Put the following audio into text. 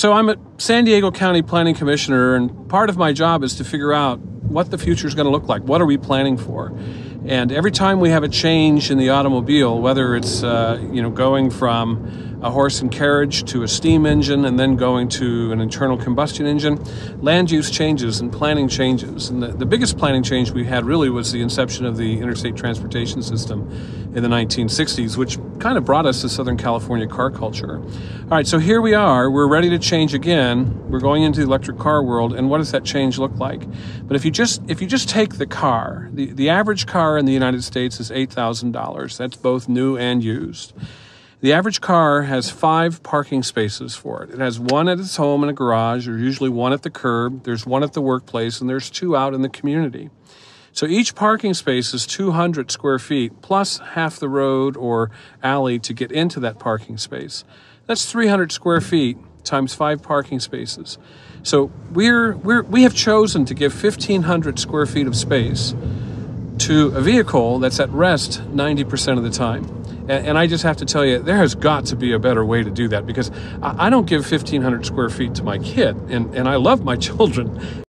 so I'm a San Diego County Planning Commissioner, and part of my job is to figure out what the future is going to look like. What are we planning for? And every time we have a change in the automobile, whether it's uh, you know going from a horse and carriage to a steam engine and then going to an internal combustion engine, land use changes and planning changes. And the, the biggest planning change we had really was the inception of the interstate transportation system in the 1960s, which kind of brought us to Southern California car culture. All right, so here we are. We're ready to change again. We're going into the electric car world, and what does that change look like? But if you just if you just take the car, the, the average car in the United States is eight thousand dollars. That's both new and used. The average car has five parking spaces for it. It has one at its home in a garage, or usually one at the curb. There's one at the workplace, and there's two out in the community. So each parking space is 200 square feet plus half the road or alley to get into that parking space. That's 300 square feet times five parking spaces. So we're, we're, we have chosen to give 1,500 square feet of space to a vehicle that's at rest 90% of the time. And, and, I just have to tell you, there has got to be a better way to do that because I, I don't give 1,500 square feet to my kid, and, and I love my children.